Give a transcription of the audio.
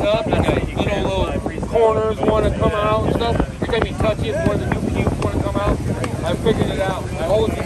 up, and little little corners want to come out and stuff. Every time you touch it, one of the new pubes want to come out. I figured it out. I hold it